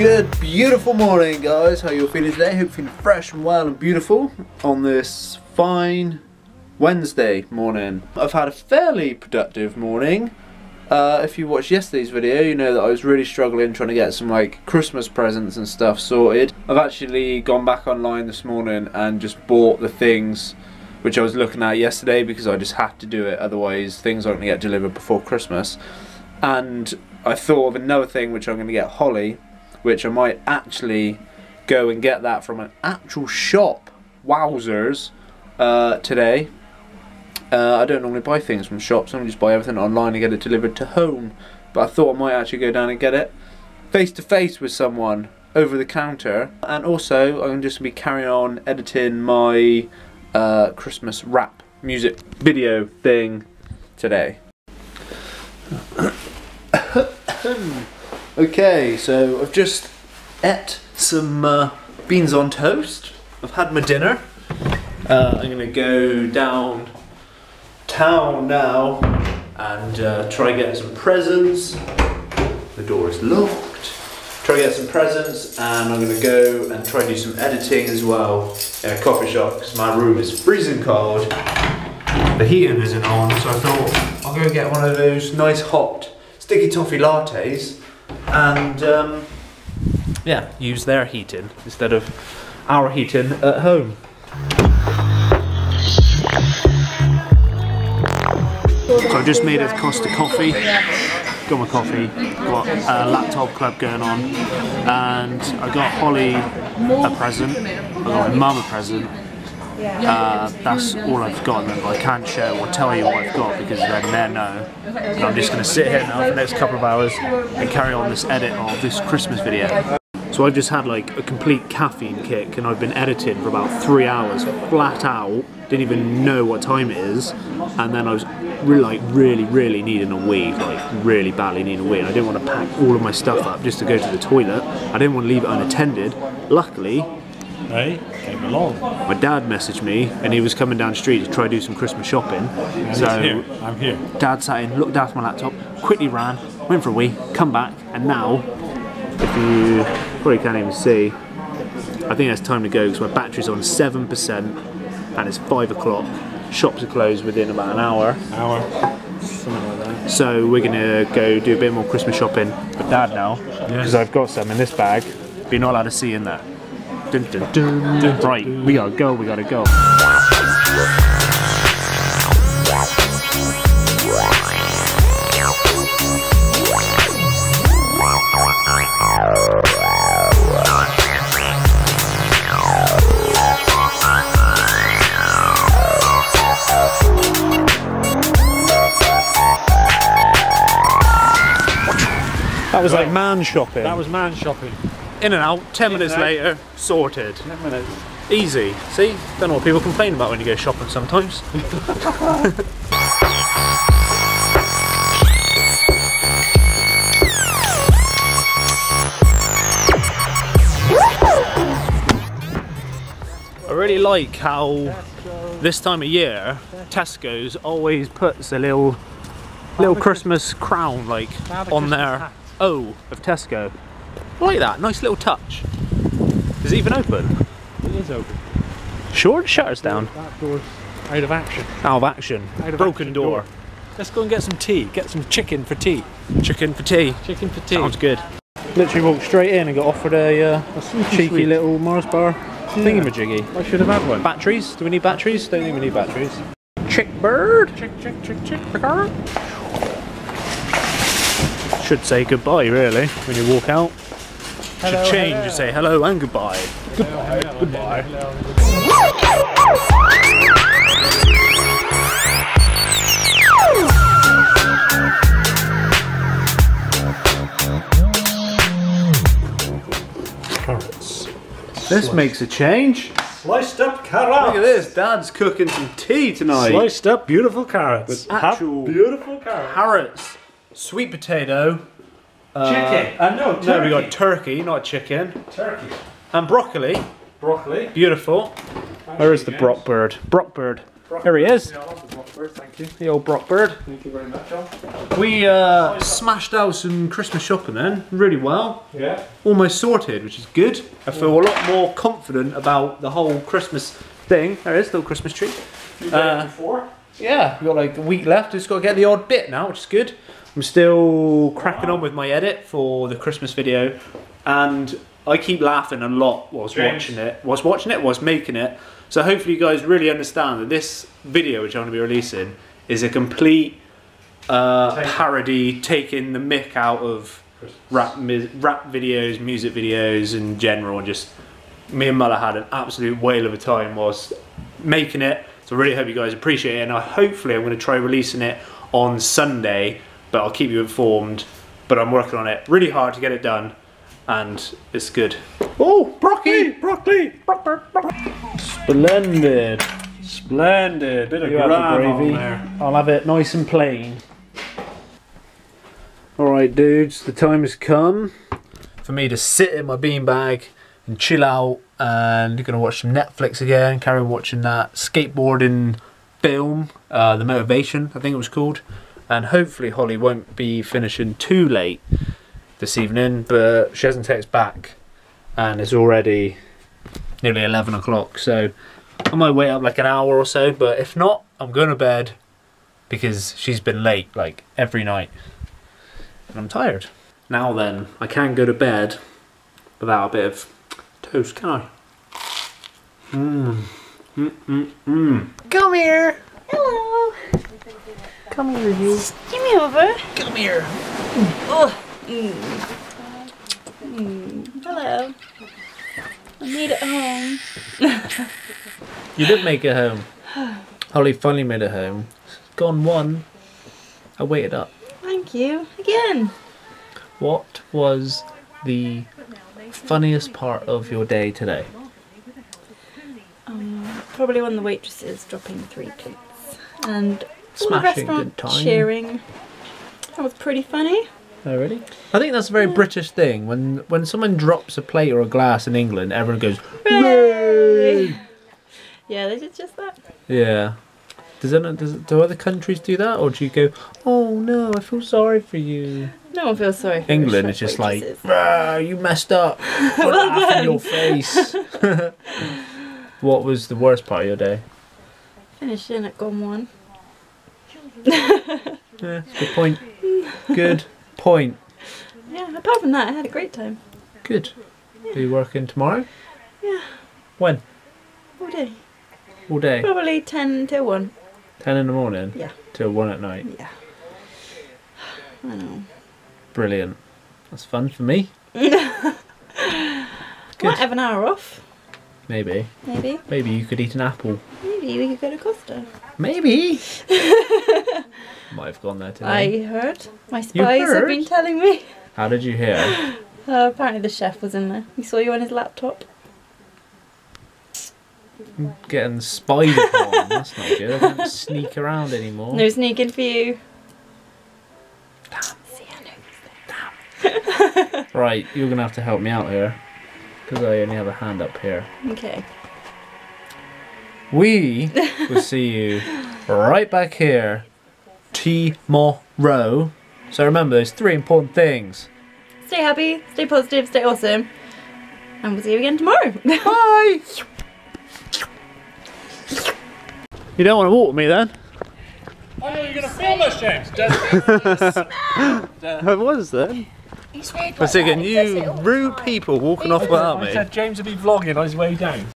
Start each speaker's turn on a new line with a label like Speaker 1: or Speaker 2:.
Speaker 1: Good, beautiful morning, guys. How you feeling today? Hope you're feeling fresh and well and beautiful on this fine Wednesday morning. I've had a fairly productive morning. Uh, if you watched yesterday's video, you know that I was really struggling trying to get some like Christmas presents and stuff sorted. I've actually gone back online this morning and just bought the things which I was looking at yesterday because I just had to do it, otherwise things aren't going to get delivered before Christmas. And I thought of another thing which I'm going to get Holly which I might actually go and get that from an actual shop. Wowzers! Uh, today. Uh, I don't normally buy things from shops, I just buy everything online and get it delivered to home. But I thought I might actually go down and get it face to face with someone over the counter. And also, I'm just going to be carrying on editing my uh, Christmas rap music video thing today. Okay, so I've just ate some uh, beans on toast. I've had my dinner. Uh, I'm gonna go down town now and uh, try get some presents. The door is locked. Try and get some presents and I'm gonna go and try and do some editing as well in a coffee shop because my room is freezing cold. The heating isn't on, so I thought I'll go get one of those nice hot sticky toffee lattes and um, yeah, use their heating instead of our heating at home. So I just made a Costa coffee, got my coffee, got a laptop club going on, and I got Holly a present, I got my mum a present, uh, that's all I've got but I can't show or tell you what I've got because then they know. And I'm just going to sit here now for the next couple of hours and carry on this edit of this Christmas video. So I've just had like a complete caffeine kick and I've been editing for about three hours flat out, didn't even know what time it is, and then I was really, like really, really needing a wee, like really badly needing a wee, and I didn't want to pack all of my stuff up just to go to the toilet. I didn't want to leave it unattended. Luckily,
Speaker 2: Hey, came along.
Speaker 1: my dad messaged me and he was coming down the street to try to do some Christmas shopping.
Speaker 2: And
Speaker 1: so
Speaker 2: here. I'm here.
Speaker 1: dad sat in, looked after my laptop, quickly ran, went for a wee, come back, and now, if you probably can't even see, I think it's time to go because my battery's on 7% and it's 5 o'clock. Shops are closed within about an hour.
Speaker 2: Hour. Something like that.
Speaker 1: So we're gonna go do a bit more Christmas shopping with Dad now because I've got some in this bag, but you're not allowed to see in there. Dun, dun, dun. Right, we gotta go. We gotta go. That was like man shopping.
Speaker 2: That was man shopping.
Speaker 1: In and out. Ten minutes
Speaker 2: out.
Speaker 1: later, sorted.
Speaker 2: Ten minutes.
Speaker 1: Easy. See? Don't know what people complain about when you go shopping sometimes. I really like how this time of year Tesco's always puts a little little Christmas crown like on their. O of Tesco. I like that, nice little touch. Is it even open?
Speaker 2: It is open.
Speaker 1: Sure, the shutter's down.
Speaker 2: That door's out of action.
Speaker 1: Out of action.
Speaker 2: Out of
Speaker 1: Broken
Speaker 2: action
Speaker 1: door.
Speaker 2: Let's go and get some tea. Get some chicken for tea.
Speaker 1: Chicken for tea.
Speaker 2: Chicken for tea.
Speaker 1: Sounds good. Literally walked straight in and got offered a, uh,
Speaker 2: A
Speaker 1: cheeky
Speaker 2: sweet.
Speaker 1: little Mars bar thingamajiggy.
Speaker 2: I should have had one.
Speaker 1: Batteries? Do we need batteries? Don't think we need batteries. Chick bird.
Speaker 2: Chick, chick, chick, chick.
Speaker 1: Should say goodbye really when you walk out.
Speaker 2: Hello,
Speaker 1: Should change
Speaker 2: hello.
Speaker 1: and say hello and goodbye.
Speaker 2: Goodbye.
Speaker 1: Goodbye.
Speaker 2: Carrots.
Speaker 1: This makes a change.
Speaker 2: Sliced up carrots.
Speaker 1: Look at this. Dad's cooking some tea tonight.
Speaker 2: Sliced up beautiful carrots.
Speaker 1: With actual
Speaker 2: beautiful carrots.
Speaker 1: Carrots, sweet potato. Uh,
Speaker 2: Chicken. Uh, no, turkey.
Speaker 1: No, we got turkey, not chicken,
Speaker 2: turkey.
Speaker 1: and broccoli.
Speaker 2: Broccoli.
Speaker 1: Beautiful. Where is the
Speaker 2: Yes.
Speaker 1: brock bird? Brock bird. There he is.
Speaker 2: Yeah, I'll have the Blackbird, thank you.
Speaker 1: The old Brockbird.
Speaker 2: Thank you very much, John.
Speaker 1: We uh, smashed out some Christmas shopping then, really well.
Speaker 2: Yeah.
Speaker 1: Almost sorted, which is good. I feel a lot more confident about the whole Christmas thing. There is, little Christmas tree.
Speaker 2: You
Speaker 1: uh,
Speaker 2: before?
Speaker 1: Yeah, we've got like a week left. Just got to get the odd bit now, which is good. I'm still cracking on with my edit for the Christmas video, and I keep laughing a lot whilst
Speaker 2: James.
Speaker 1: watching it. Whilst watching it, whilst making it. So hopefully you guys really understand that this video, which I'm going to be releasing, is a complete uh,
Speaker 2: Take-
Speaker 1: parody, taking the mick out of rap, rap videos, music videos in general, just me and Muller had an absolute whale of a time whilst making it. So I really hope you guys appreciate it, and I hopefully I'm going to try releasing it on Sunday, but I'll keep you informed. But I'm working on it really hard to get it done, and it's good. Oh, broccoli, broccoli, splendid.
Speaker 2: Splendid. Bit of
Speaker 1: You have the
Speaker 2: grab on
Speaker 1: gravy.
Speaker 2: there.
Speaker 1: I'll have it nice and plain. Alright, dudes, the time has come for me to sit in my beanbag and chill out. And you're going to watch some Netflix again, carry on watching that skateboarding film, uh, The Motivation, I think it was called. And hopefully, Holly won't be finishing too late this evening, but she hasn't texted back. And it's already nearly 11 o'clock, so I might wait up like an hour or so, but if not, I'm going to bed because she's been late like every night. And I'm tired. Now then, I can't go to bed without a bit of toast, can I? Mmm. Mmm, mmm, mmm. Come here!
Speaker 3: Hello.
Speaker 1: Come here, you.
Speaker 3: Give me over.
Speaker 1: Come here.
Speaker 3: Oh. Mm. Mm. Hello. I made it home.
Speaker 1: You did make it home. Holly finally made it home. Gone one. I waited up.
Speaker 3: Thank you. Again.
Speaker 1: What was the funniest part of your day today?
Speaker 3: Um, probably one of the waitresses dropping three plates. And the
Speaker 1: Smashing
Speaker 3: restaurant
Speaker 1: good time.
Speaker 3: cheering. That was pretty funny.
Speaker 1: Oh, really? I think that's a very British thing. When when someone drops a plate or a glass in England, everyone goes,
Speaker 3: Hooray! Yeah, they did just that.
Speaker 1: yeah. Does, it, does do other countries do that, or do you go, oh no, I feel sorry for you?
Speaker 3: No one feels sorry
Speaker 1: England is just like. You messed up. Put laugh in your face. what was the worst part of your day?
Speaker 3: Finished in at Gone One.
Speaker 1: Yeah, good point. Good point.
Speaker 3: Yeah, apart from that, I had a great time.
Speaker 1: Good. Are you working tomorrow?
Speaker 3: Yeah.
Speaker 1: When?
Speaker 3: All day.
Speaker 1: All day?
Speaker 3: Probably 10 till 1.
Speaker 1: 10 in the morning?
Speaker 3: Yeah.
Speaker 1: Till 1 at night?
Speaker 3: Yeah. I know.
Speaker 1: Brilliant. That's fun for me.
Speaker 3: Might have an hour off,
Speaker 1: Maybe.
Speaker 3: maybe.
Speaker 1: Maybe you could eat an apple.
Speaker 3: Maybe we could go to Costa.
Speaker 1: Maybe. Might have gone there today.
Speaker 3: I heard. My spies have been telling me.
Speaker 1: How did you hear?
Speaker 3: Uh, apparently the chef was in there. He saw you on his laptop.
Speaker 1: I'm Getting spied upon. That's not good. I can't sneak around anymore.
Speaker 3: No sneaking for you.
Speaker 1: Right, you're going to have to help me out here. Because I only have a hand up here.
Speaker 3: Okay.
Speaker 1: We will see you right back here tomorrow. So remember those three important things.
Speaker 3: Stay happy, stay positive, stay awesome. And we'll see you again tomorrow.
Speaker 1: Bye! You don't want to walk with me then?
Speaker 2: I know you're going to film us, James.
Speaker 1: I was then. I was thinking, you rude people walking off without
Speaker 2: I
Speaker 1: me.
Speaker 2: said James would be vlogging on his way down.